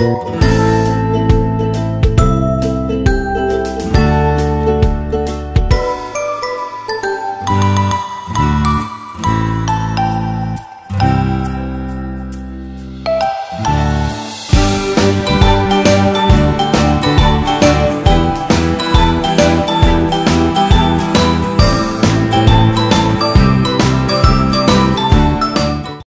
Música